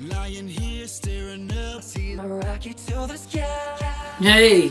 Lying here staring up. Hey,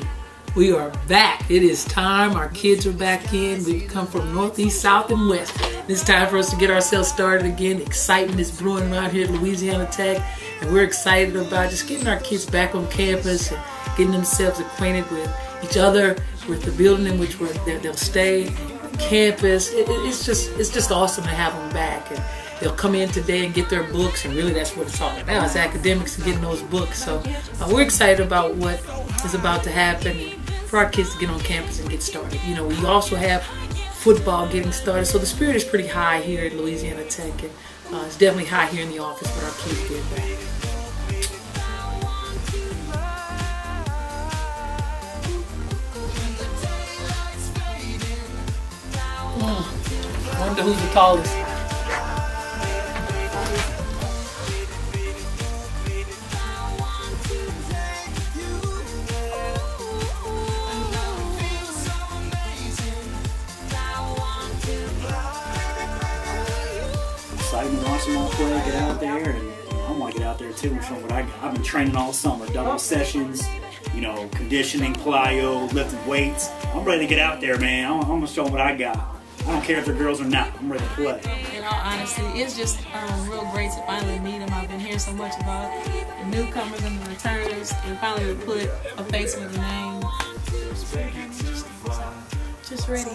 we are back. It is time. Our kids are back in. We've come from northeast, south, and west. It's time for us to get ourselves started again. Excitement is brewing around here at Louisiana Tech, and we're excited about just getting our kids back on campus and getting themselves acquainted with each other, with the building in which we're, they'll stay, campus. It, it's just it's just awesome to have them back. And, they'll come in today and get their books, and really that's what it's all about. It's academics and getting those books. So uh, we're excited about what is about to happen for our kids to get on campus and get started. You know, we also have football getting started, so the spirit is pretty high here at Louisiana Tech, and uh, it's definitely high here in the office with our kids getting back. Mm. I wonder who's the tallest. Exciting to watch them all play, get out there, and I want to get out there too and show what I got. I've been training all summer, double sessions, you know, conditioning, plyo, lifting weights. I'm ready to get out there, man. I'm, I'm gonna show them what I got. I don't care if they're girls or not. I'm ready to play. In all honesty, it's just um, real great to finally meet them. I've been hearing so much about the newcomers and the returners, and finally to put a face with a name. Just ready.